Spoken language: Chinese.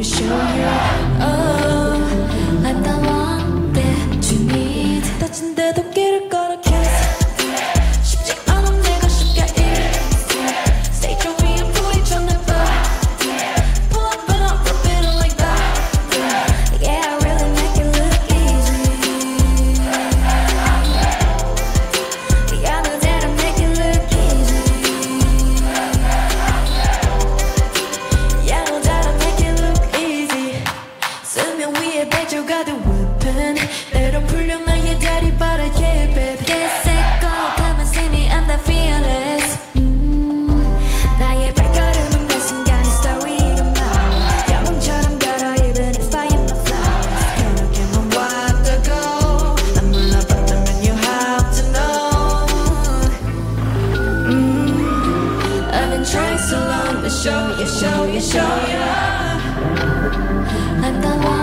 you show your show ya 道